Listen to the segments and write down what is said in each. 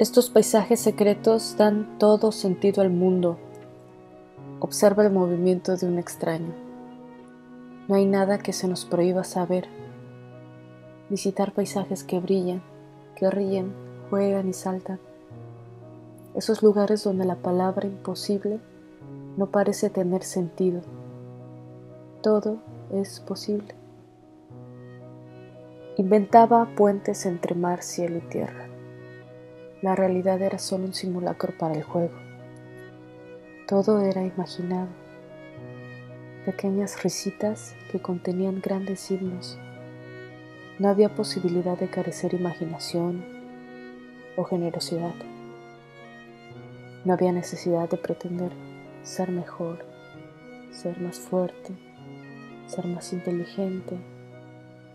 Estos paisajes secretos dan todo sentido al mundo. Observa el movimiento de un extraño. No hay nada que se nos prohíba saber. Visitar paisajes que brillan, que ríen, juegan y saltan. Esos lugares donde la palabra imposible no parece tener sentido. Todo es posible. Inventaba puentes entre mar, cielo y tierra. La realidad era solo un simulacro para el juego. Todo era imaginado. Pequeñas risitas que contenían grandes himnos. No había posibilidad de carecer imaginación o generosidad. No había necesidad de pretender ser mejor, ser más fuerte, ser más inteligente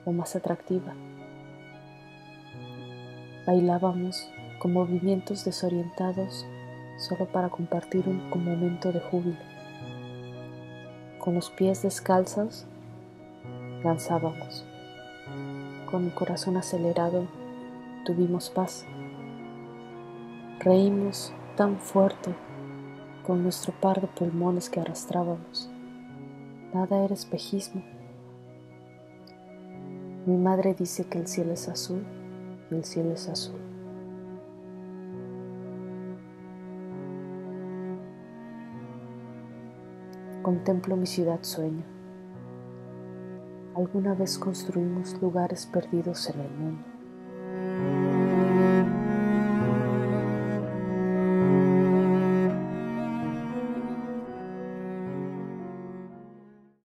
o más atractiva. Bailábamos con movimientos desorientados solo para compartir un, momento de júbilo. Con los pies descalzos danzábamos. Con el corazón acelerado tuvimos paz. Reímos tan fuerte con nuestro par de pulmones que arrastrábamos. Nada era espejismo. Mi madre dice que el cielo es azul y el cielo es azul. Contemplo mi ciudad sueño. Alguna vez construimos lugares perdidos en el mundo.